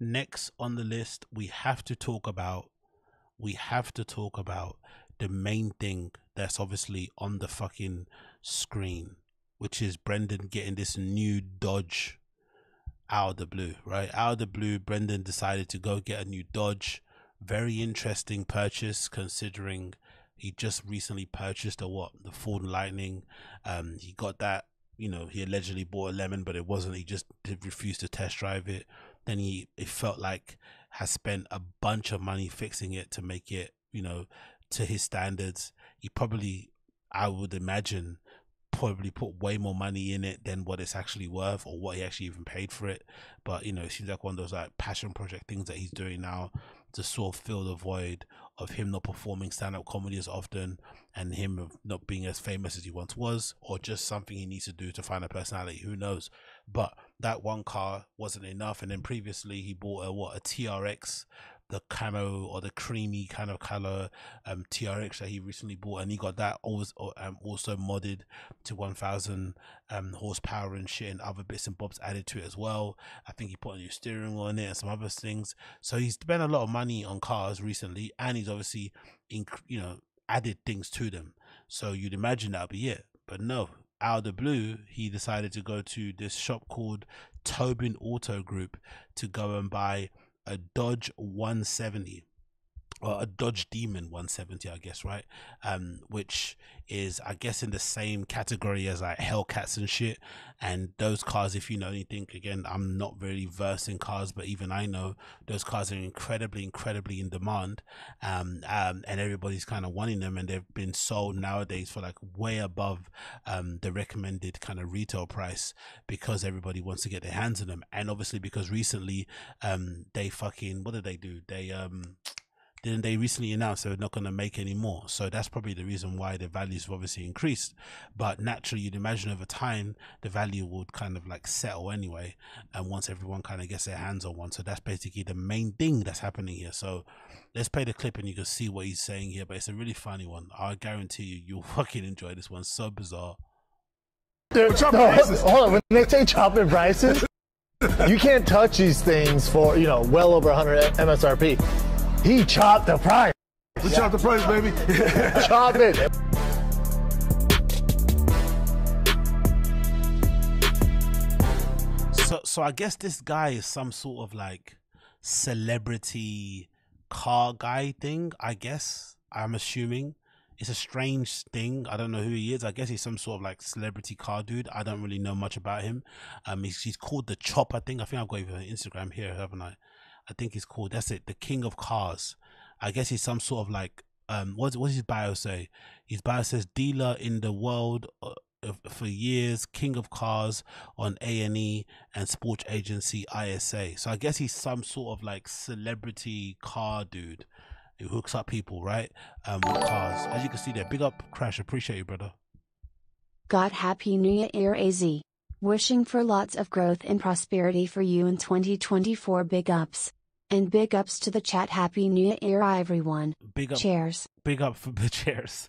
next on the list, we have to talk about, we have to talk about the main thing that's obviously on the fucking screen, which is Brendan getting this new Dodge out of the blue, right? Out of the blue, Brendan decided to go get a new Dodge. Very interesting purchase considering he just recently purchased a what the Ford Lightning. Um, he got that. You know, he allegedly bought a lemon, but it wasn't. He just refused to test drive it. Then he, it felt like, has spent a bunch of money fixing it to make it, you know, to his standards. He probably, I would imagine, probably put way more money in it than what it's actually worth or what he actually even paid for it. But you know, it seems like one of those like passion project things that he's doing now to sort of fill the void of him not performing stand up comedy as often and him not being as famous as he once was, or just something he needs to do to find a personality. Who knows? But that one car wasn't enough. And then previously he bought a what a TRX the camo or the creamy kind of color um, TRX that he recently bought, and he got that always um, also modded to 1000 um, horsepower and shit, and other bits and bobs added to it as well. I think he put a new steering wheel on it and some other things. So he's spent a lot of money on cars recently, and he's obviously, inc- you know, added things to them. So you'd imagine that'd be it, but no. Out of the blue, he decided to go to this shop called Towbin Auto Group to go and buy a Dodge 170 a Dodge Demon 170, I guess, right? Um, which is, I guess, in the same category as like Hellcats and shit. And those cars, if you know anything, again, I'm not very versed in cars, but even I know those cars are incredibly, incredibly in demand. Um, um, and everybody's kind of wanting them, and they've been sold nowadays for like way above um the recommended kind of retail price because everybody wants to get their hands on them. And obviously, because recently, um, they fucking, what did they do? They, um, then they recently announced they're not going to make any more. So that's probably the reason why the values have obviously increased. But naturally, you'd imagine over time, the value would kind of like settle anyway. And once everyone kind of gets their hands on one. So that's basically the main thing that's happening here. So let's play the clip and you can see what he's saying here. But it's a really funny one. I guarantee you, you'll fucking enjoy this one. So bizarre. no, hold on. When they say chopping prices, you can't touch these things for, you know, well over 100 MSRP. He chopped the price. We yeah. chopped the price, baby. Chop it. So, so I guess this guy is some sort of like celebrity car guy thing. I guess I'm assuming it's a strange thing. I don't know who he is. I guess he's some sort of like celebrity car dude. I don't really know much about him. Um, he's, he's called the Chop. I think. I think I've got even Instagram here, haven't I? I think he's called. That's it. The King of Cars. I guess he's some sort of like um. What's what's his bio say? His bio says dealer in the world. Uh, for years, King of Cars on A and E and sports agency ISA. So I guess he's some sort of like celebrity car dude who hooks up people, right? Um, with cars. As you can see there, big up Crash. Appreciate you, brother. God happy New Year, AZ. Wishing for lots of growth and prosperity for you in 2024. Big ups. And big ups to the chat. Happy New Year, everyone. Big up. Cheers. Big up for the cheers.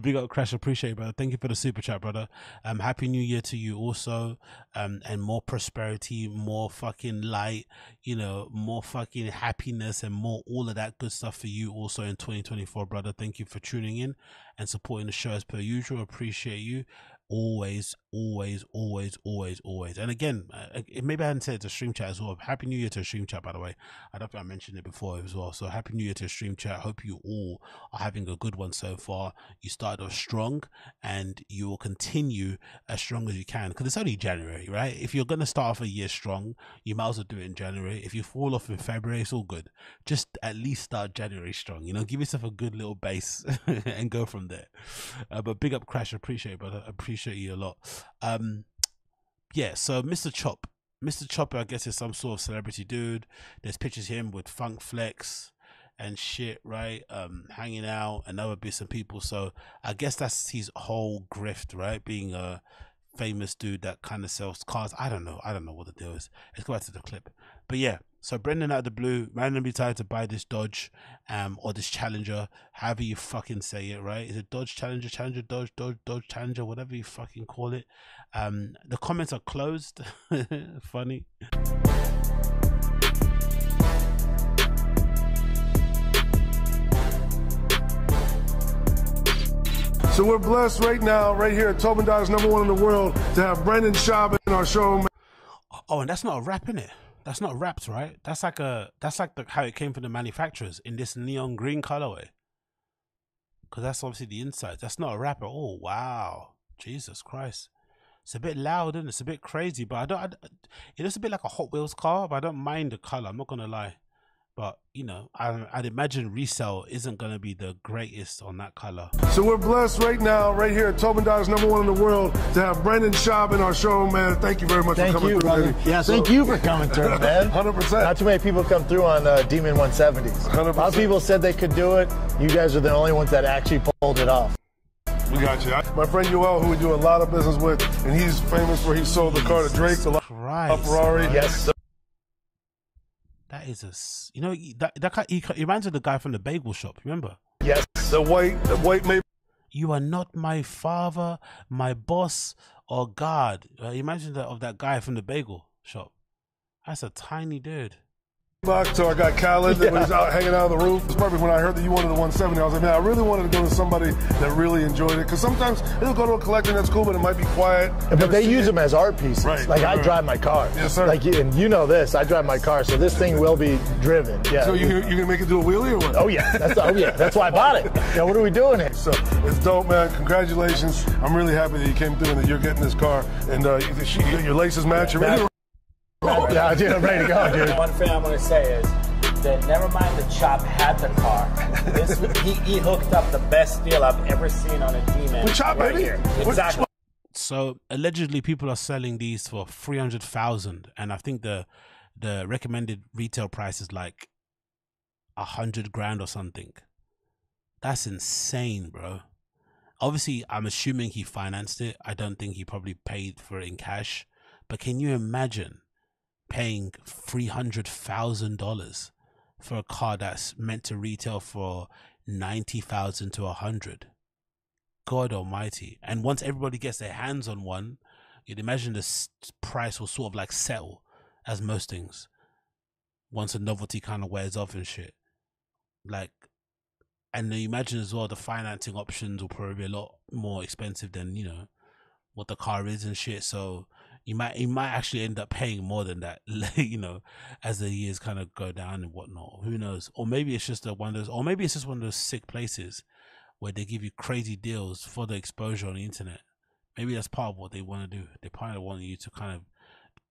big up, Crash. Appreciate it, brother. Thank you for the super chat, brother. Um, happy New Year to you also. Um, and more prosperity, more fucking light, you know, more fucking happiness and more all of that good stuff for you also in 2024, brother. Thank you for tuning in and supporting the show as per usual. Appreciate you always, always, always, always, always. And again, uh, maybe I hadn't said it to stream chat as well. Happy New Year to stream chat, by the way. I don't think I mentioned it before as well. So happy New Year to stream chat. Hope you all are having a good one so far. You started off strong, and you will continue as strong as you can because it's only January, right? If you're gonna start off a year strong, you might as well do it in January. If you fall off in February, it's all good. Just at least start January strong. You know, give yourself a good little base and go from there. Uh, but big up, Crash. Appreciate, it, but appreciate appreciate you a lot. Um, yeah, so Mr. Chop, Mr. Chopper, I guess is some sort of celebrity dude. There's pictures of him with Funk Flex and shit, right? Um, hanging out and other bits and people. So I guess that's his whole grift, right? Being a famous dude that kind of sells cars. I don't know. I don't know what the deal is. Let's go back to the clip. But yeah, so Brendan out of the blue randomly decided to buy this Dodge um, or this Challenger, however you fucking say it, right? Is it Dodge Challenger, Challenger, Dodge, Dodge, Dodge Challenger, whatever you fucking call it. Um, the comments are closed. Funny. So we're blessed right now, right here at Towbin Dodge, number one in the world, to have Brendan Schaub in our show. Oh, and that's not a rap, in it. That's not wrapped, right? That's like a that's like the, how it came from the manufacturers in this neon green colorway. Because that's obviously the inside. That's not a wrap at all. Wow, Jesus Christ! It's a bit loud and it? it's a bit crazy, but I don't. I, it looks a bit like a Hot Wheels car, but I don't mind the color. I'm not gonna lie. But you know, I, I'd imagine resale isn't going to be the greatest on that color. So we're blessed right now, right here at Towbin Dodge, number one in the world, to have Brendan Schaub in our showroom, man. Thank you very much thank for coming you, through, brother. baby. Yeah, so, thank you for coming through, man. 100%. Not too many people come through on uh, Demon 170s. 100%. A lot of people said they could do it. You guys are the only ones that actually pulled it off. We got you. My friend Yoel, who we do a lot of business with, and he's famous for he sold the car to Drake, the Christ, Ferrari. Yes, that is a, you know, that that guy, he, he reminds me of the guy from the bagel shop. Remember? Yes. The white, the white Maybach. You are not my father, my boss, or God. Uh, imagine that of that guy from the bagel shop. That's a tiny dude. So I got Khaled yeah. when he's out hanging out on the roof. It's perfect. When I heard that you wanted the 170, I was like, man, I really wanted to go to somebody that really enjoyed it. Because sometimes it'll go to a collector that's cool, but it might be quiet. but they use it. them as art pieces. Right, like right, I drive my car. Yes, sir. Like and you know this, I drive my car, so this thing will be driven. Yeah. So you you gonna make it do a wheelie or what? Oh yeah, that's oh yeah, that's why I bought it. Yeah, what are we doing here? So it's dope, man. Congratulations. I'm really happy that you came through and that you're getting this car and uh, your laces match. You're ready. Yeah, dude, I'm ready to go, dude. One thing I'm gonna say is that never mind the chop had the car. This, he, he hooked up the best deal I've ever seen on a demon. We chop, right baby. Here. Exactly. So allegedly, people are selling these for three hundred thousand, and I think the the recommended retail price is like a hundred grand or something. That's insane, bro. Obviously, I'm assuming he financed it. I don't think he probably paid for it in cash. But can you imagine paying three hundred thousand dollars for a car that's meant to retail for 90,000 to a 100. God almighty. And once everybody gets their hands on one, you'd imagine the price will sort of like settle as most things. Once a novelty kind of wears off and shit. Like, and you imagine as well the financing options will probably be a lot more expensive than, you know, what the car is and shit. So you might you might actually end up paying more than that, you know, as the years kind of go down and whatnot. Who knows? Or maybe it's just a one of those, or maybe it's just one of those sick places where they give you crazy deals for the exposure on the internet. Maybe that's part of what they want to do. They probably want you to kind of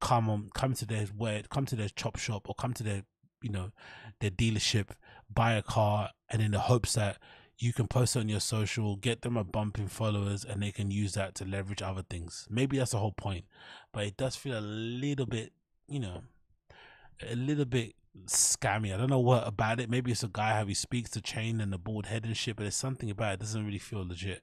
come on, come to their where, come to their chop shop, or come to their, you know, their dealership, buy a car, and in the hopes that you can post on your social, get them a bump in followers, and they can use that to leverage other things. Maybe that's the whole point, but it does feel a little bit, you know, a little bit scammy. I don't know what about it. Maybe it's a guy how he speaks the chain and the bald head and shit, but there's something about it. it doesn't really feel legit.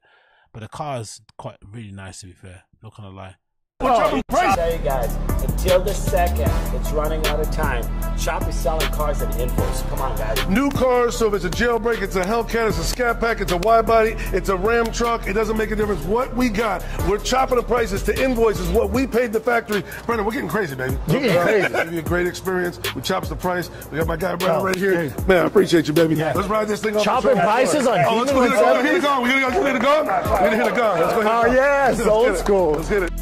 But the car is quite really nice to be fair. Not gonna lie. Oh, I tell you guys, until the second it's running out of time, Chop is selling cars at invoice. Come on, guys. New cars, so if it's a jailbreak, it's a Hellcat, it's a Scat Pack, it's a wide body, it's a Ram truck, it doesn't make a difference what we got. We're chopping the prices to invoices, what we paid the factory. Brendan, we're getting crazy, baby. You're getting crazy. Give you a great experience. We chops the price. We got my guy Brendan oh, right here. Hey. Man, I appreciate you, baby. Yeah. Let's ride this thing off. Chopping prices on Oh, let's go hit a gun. We're gonna hit a gun. We're gonna hit a gun. Let's go hit a oh, gun. Oh, yes, old school. Let's hit it.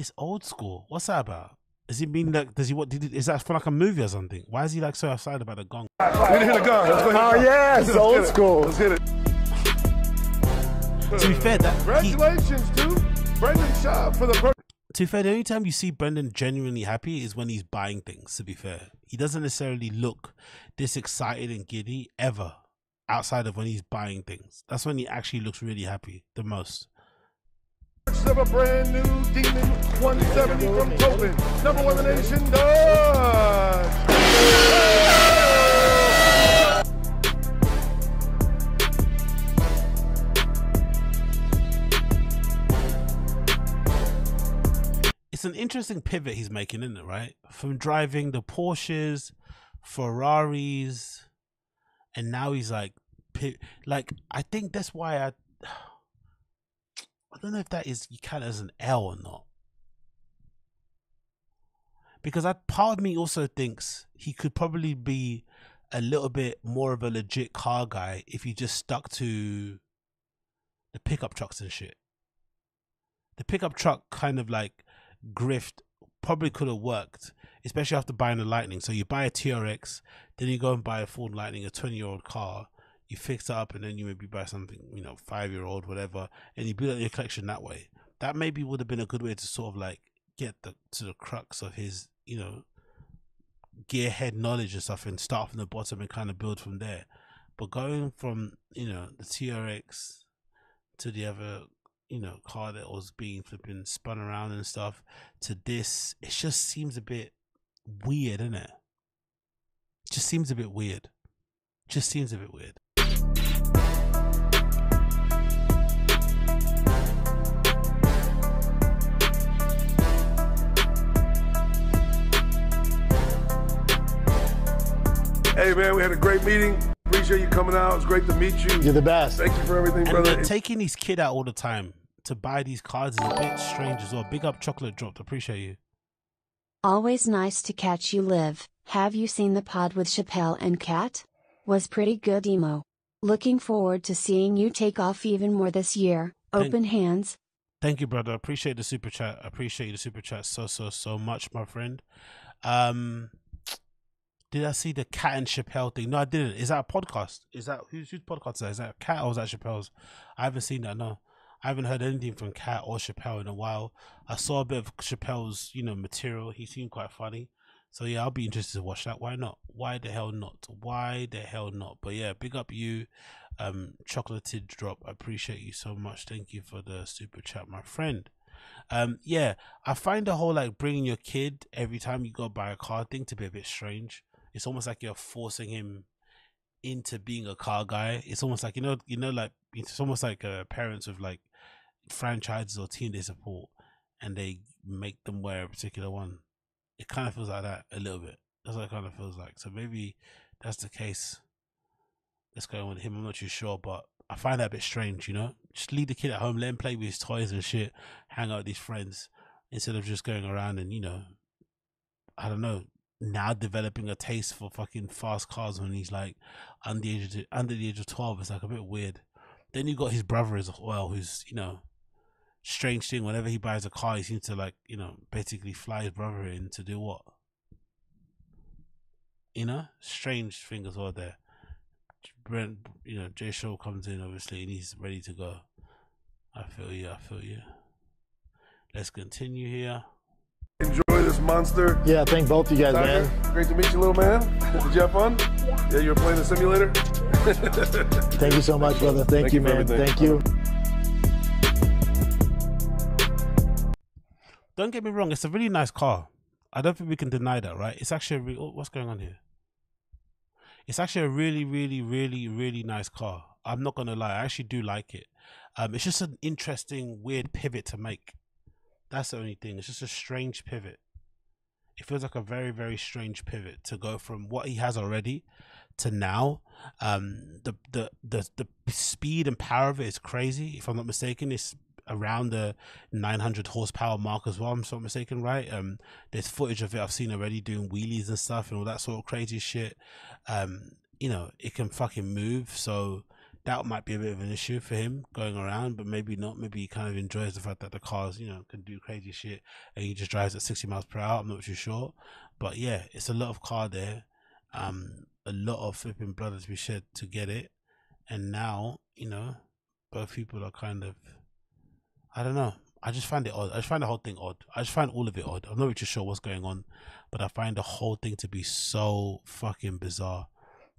It's old school. What's that about? Does he mean that? Does he what? Did, is that for like a movie or something? Why is he like so excited about a gong? We're gonna hit a gun. Let's go hit oh yes, Let's old school. Let's hit it. To be fair, that congratulations he, to Brendan Schaub for the. Pro- to be fair, the only time you see Brendan genuinely happy is when he's buying things. To be fair, he doesn't necessarily look this excited and giddy ever outside of when he's buying things. That's when he actually looks really happy the most of a brand new Demon 170 from Towbin. Number one in the nation, Dodge. It's an interesting pivot he's making, isn't it, right? From driving the Porsches, Ferraris, and now he's like, like, I think that's why I I don't know if that is you count as an L or not. Because I part of me also thinks he could probably be a little bit more of a legit car guy if he just stuck to the pickup trucks and shit. The pickup truck kind of like grift probably could have worked, especially after buying the Lightning. So you buy a TRX, then you go and buy a Ford Lightning, a 20 year old car, you fix it up, and then you maybe buy something, you know, five year old, whatever, and you build up your collection that way. That maybe would have been a good way to sort of like get the to the crux of his, you know, gearhead knowledge and stuff and start from the bottom and kind of build from there. But going from, you know, the TRX to the other, you know, car that was being flipping spun around and stuff to this, it just seems a bit weird, isn't it? it just seems a bit weird. Just seems a bit weird. Hey, man, we had a great meeting. Appreciate you coming out. It's great to meet you. You're the best. Thank you for everything, And brother. taking his kid out all the time to buy these cards is a bit strange as well. Big up chocolate dropped. Appreciate you. Always nice to catch you live. Have you seen the pod with Chappelle and Katt? Was pretty good emo. Looking forward to seeing you take off even more this year. Thank- Open hands. Thank you, brother. Appreciate the super chat. Appreciate the super chat so so so much, my friend. Um, did I see the Katt and Chappelle thing? No, I didn't. Is that a podcast? Is that whose whose podcast is that? Is that Katt or is that Chappelle's? I haven't seen that. No, I haven't heard anything from Katt or Chappelle in a while. I saw a bit of Chappelle's, you know, material. He seemed quite funny. So yeah, I'll be interested to watch that. Why not? Why the hell not? Why the hell not? But yeah, big up you, um, chocolated drop. I appreciate you so much. Thank you for the super chat, my friend. Um, yeah, I find the whole like bringing your kid every time you go buy a car thing to be a bit strange. It's almost like you're forcing him into being a car guy. It's almost like you know, you know, like it's almost like uh, parents with like franchises or team they support, and they make them wear a particular one. It kind of feels like that a little bit. That's what it kind of feels like. So maybe that's the case. that's going on with him. I'm not too sure, but I find that a bit strange. You know, just leave the kid at home, let him play with his toys and shit, hang out with his friends instead of just going around and you know, I don't know, now developing a taste for fucking fast cars when he's like under the age of under the age of twelve. It's like a bit weird. Then you got his brother as well, who's you know, strange thing. Whenever he buys a car, he seems to like you know basically fly his brother in to do what? You know, strange thing as well there. Brent, you know, Jay Shaw comes in obviously and he's ready to go. I feel you. I feel you. Let's continue here. Enjoy this monster. Yeah, thank both you guys, Tiger, man. great to meet you, little man. Did you have fun? Yeah, you were playing the simulator? Thank you so much, brother. Thank, Thank you, you man. Thank you. Don't get me wrong, it's a really nice car. I don't think we can deny that, right? It's actually a re- oh, what's going on here? It's actually a really, really, really, really nice car. I'm not gonna lie, I actually do like it. Um, it's just an interesting, weird pivot to make. That's the only thing. It's just a strange pivot. It feels like a very, very strange pivot to go from what he has already to now. Um, the the the the speed and power of it is crazy. If I'm not mistaken, it's around the 900 horsepower mark as well. I'm not mistaken, right? Um, there's footage of it I've seen already doing wheelies and stuff and all that sort of crazy shit. Um, you know, it can fucking move, so that might be a bit of an issue for him going around, but maybe not. Maybe he kind of enjoys the fact that the cars, you know, can do crazy shit and he just drives at 60 miles per hour. I'm not too sure, but yeah, it's a lot of car there. Um, a lot of flipping blood has been shed to get it, and now you know, both people are kind of, I don't know. I just find it odd. I just find the whole thing odd. I just find all of it odd. I'm not really sure what's going on, but I find the whole thing to be so fucking bizarre.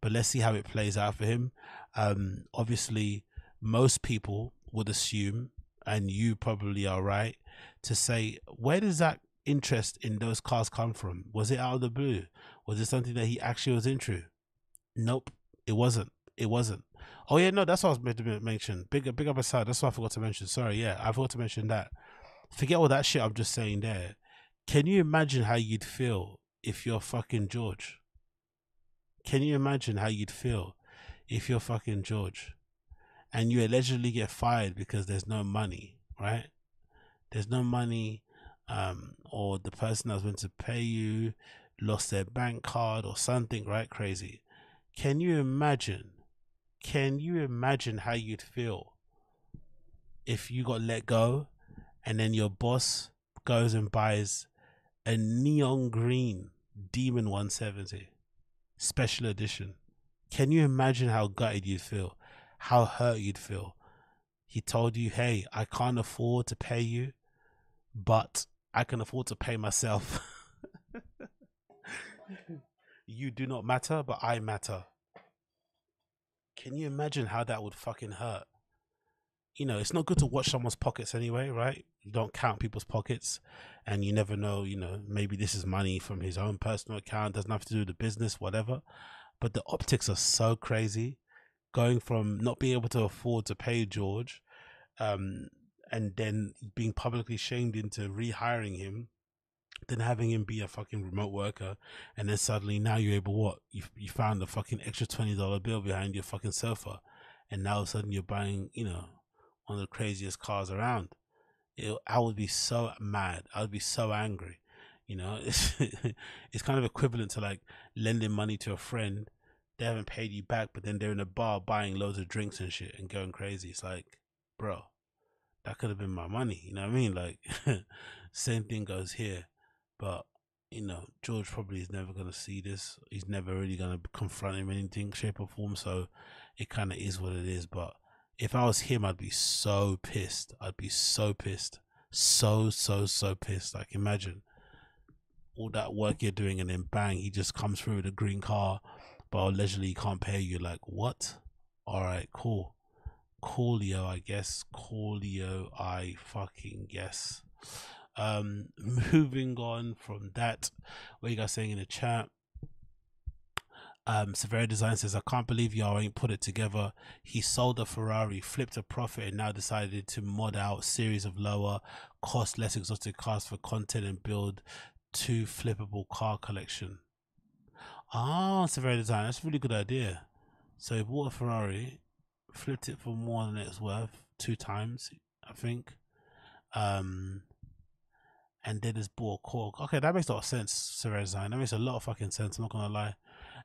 But let's see how it plays out for him. Um, obviously, most people would assume, and you probably are right, to say, where does that interest in those cars come from? Was it out of the blue? Was it something that he actually was into? Nope, it wasn't. It wasn't. Oh yeah, no, that's what I was meant to mention. Big, big up aside. That's what I forgot to mention. Sorry, yeah, I forgot to mention that. Forget all that shit I'm just saying there. Can you imagine how you'd feel if you're fucking George? Can you imagine how you'd feel if you're fucking George and you allegedly get fired because there's no money, right? There's no money, um, or the person that's meant to pay you lost their bank card or something, right? Crazy. Can you imagine? Can you imagine how you'd feel if you got let go and then your boss goes and buys a neon green Demon 170 special edition? Can you imagine how gutted you'd feel? How hurt you'd feel? He told you, hey, I can't afford to pay you, but I can afford to pay myself. you do not matter, but I matter. Can you imagine how that would fucking hurt? You know, it's not good to watch someone's pockets anyway, right? You don't count people's pockets and you never know, you know, maybe this is money from his own personal account, doesn't have to do with the business, whatever. But the optics are so crazy. Going from not being able to afford to pay George, um, and then being publicly shamed into rehiring him than having him be a fucking remote worker, and then suddenly now you're able what you you found a fucking extra twenty dollar bill behind your fucking sofa, and now all of a sudden you're buying you know one of the craziest cars around. It, I would be so mad. I would be so angry. You know, it's it's kind of equivalent to like lending money to a friend. They haven't paid you back, but then they're in a bar buying loads of drinks and shit and going crazy. It's like, bro, that could have been my money. You know what I mean? Like, same thing goes here. But you know, George probably is never gonna see this. He's never really gonna confront him in anything, shape or form. So it kind of is what it is. But if I was him, I'd be so pissed. I'd be so pissed, so so so pissed. Like imagine all that work you're doing, and then bang, he just comes through with a green car, but allegedly he can't pay you. Like what? All right, cool. Coolio, I guess. Coolio, I fucking guess. Um, moving on from that, what you guys saying in the chat? Um, Severe Design says, I can't believe y'all ain't put it together. He sold a Ferrari, flipped a profit, and now decided to mod out series of lower cost, less exotic cars for content and build two flippable car collection. Ah, Severe Design, that's a really good idea. So he bought a Ferrari, flipped it for more than it's worth two times, I think. Um, and then it's bought Cork. Okay, that makes a lot of sense, Sir That makes a lot of fucking sense. I'm not gonna lie.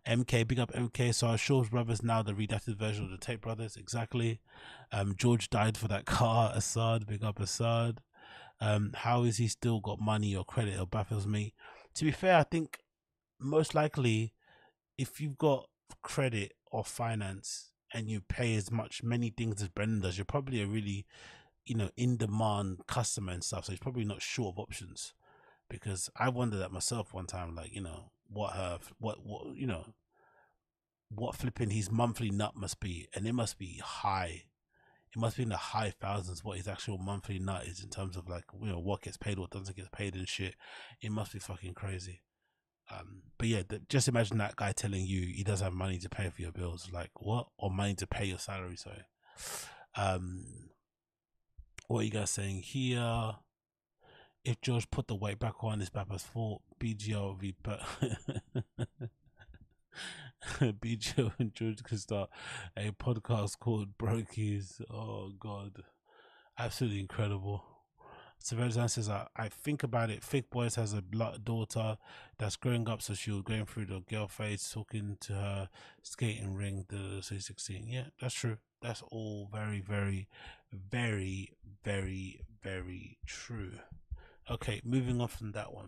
MK, big up MK. So our Shaw's brothers now the redacted version of the Tate brothers. Exactly. Um, George died for that car. Assad, big up Assad. Um, how is he still got money or credit? It baffles me. To be fair, I think most likely, if you've got credit or finance and you pay as much many things as Brendan does, you're probably a really you know in demand customer and stuff so he's probably not short of options. Because i wondered that myself one time like you know what her what what you know what flipping his monthly nut must be and it must be high. It must be in the high thousands what his actual monthly nut is in terms of like you know what gets paid what doesn't get paid and shit. It must be fucking crazy. Um but yeah just imagine that guy telling you he doesn't have money to pay for your bills. Like what? Or money to pay your salary sorry. Um what are you guys saying here? If George put the weight back on, it's Papa's fault. Be but BGO and George can start a podcast called Brokies. Oh god. Absolutely incredible. Severus says, I, I think about it. Thick Boys has a daughter that's growing up, so she was going through the girl phase, talking to her skating ring, the 16. Yeah, that's true. That's all very, very, very, very, very true. Okay, moving on from that one.